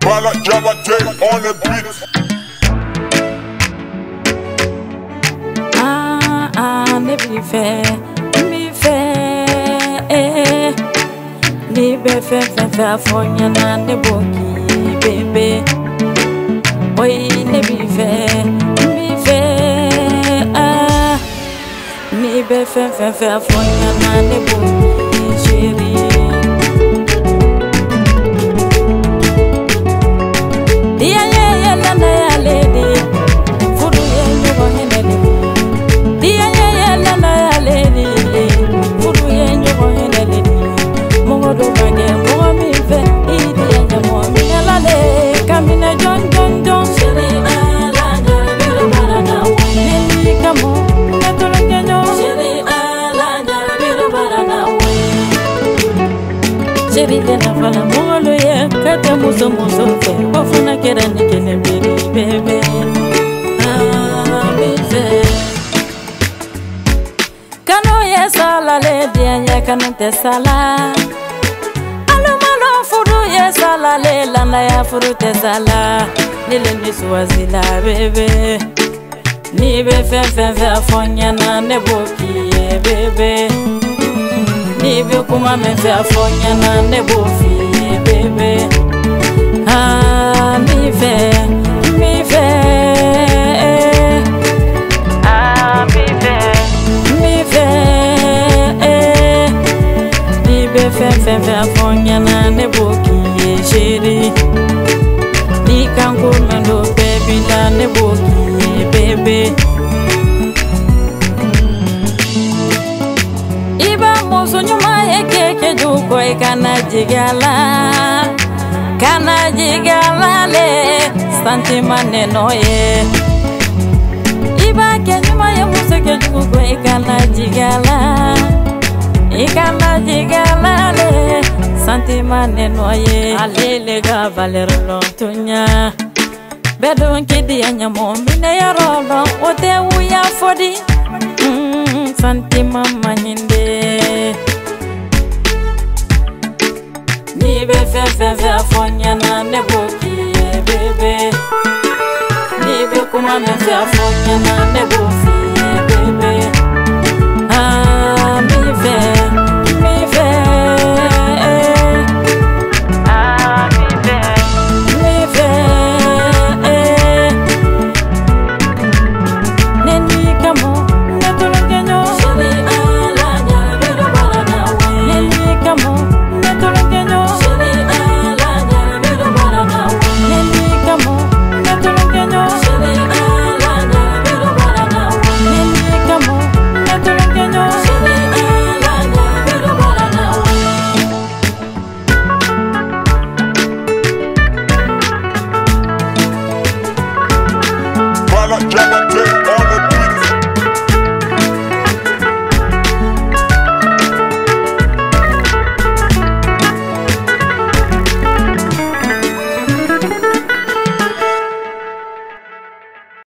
Bala Jabba J on the beat. Ah, ah, ne be fair, be fair, eh. Ne be fair, fair, fair, for ya na ne boki, baby. Boy, ne be fair, be fair, ah. Ne be fair, fair, fair, for ya na ne boki. serite na fala mongolo ye kata musomuso fe bofana kera nikele mbeli bebe amise kanu ye sala le dianye kanu te sala alumalo furu ye sala le landa ya furu te sala lile ni suwazila bebe ni be fɛn fɛn fɛ fɔ ɲɛna ne b'o k'i ye bebe hivyo kuma a afonya na nebofie bebe. Ah, mive mive ah, mive mive mive fefefe afonya na kana jigi a la kana jigi a la le santima nɛnɔ ye i b'a kɛ ɲuman ye muso kɛ jugu i la i kana jigi a la le santima nɛnɔ ye ale le ka valɛri lɔn tunya bɛɛ don kidiya ɲɛmɔ minɛ yɔrɔ lɔn o tɛ Mm, santima maɲinde mama fia fo nyama nebo